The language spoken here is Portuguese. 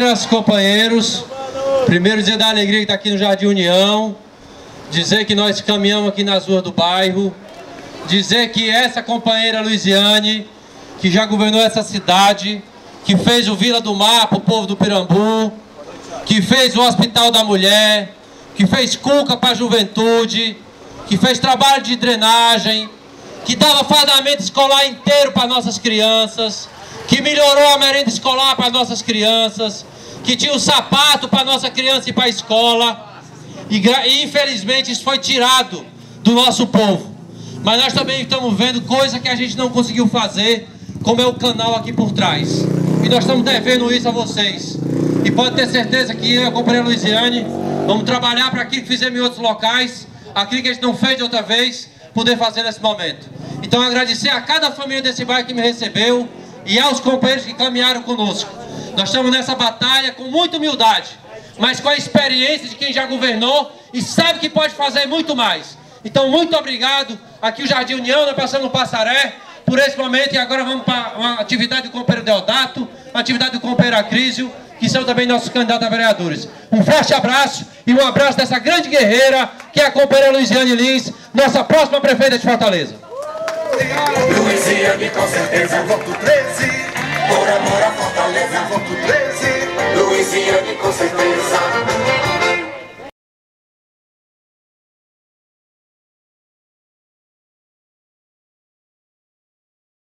companheiras, companheiros, primeiro dizer da alegria que está aqui no Jardim União, dizer que nós caminhamos aqui nas ruas do bairro, dizer que essa companheira Luiziane, que já governou essa cidade, que fez o Vila do Mar para o povo do Pirambu, que fez o Hospital da Mulher, que fez Cuca para a juventude, que fez trabalho de drenagem, que dava fardamento escolar inteiro para nossas crianças, que melhorou a merenda escolar para nossas crianças, que tinha o um sapato para nossa criança ir para a escola. E, e infelizmente isso foi tirado do nosso povo. Mas nós também estamos vendo coisa que a gente não conseguiu fazer, como é o canal aqui por trás. E nós estamos devendo isso a vocês. E pode ter certeza que eu, a Companhia Luiziane, vamos trabalhar para aquilo que fizemos em outros locais, aquilo que a gente não fez de outra vez, poder fazer nesse momento. Então agradecer a cada família desse bairro que me recebeu e aos companheiros que caminharam conosco. Nós estamos nessa batalha com muita humildade, mas com a experiência de quem já governou e sabe que pode fazer muito mais. Então muito obrigado, aqui o Jardim União, nós passamos no Passaré, por esse momento e agora vamos para uma atividade do companheiro Deodato, uma atividade do companheiro Acrísio, que são também nossos candidatos a vereadores. Um forte abraço e um abraço dessa grande guerreira, que é a companheira Luiziane Lins, nossa próxima prefeita de Fortaleza. Luiziane, com certeza, voto 13. Por amor Fortaleza, voto 13. Luiziane, com certeza.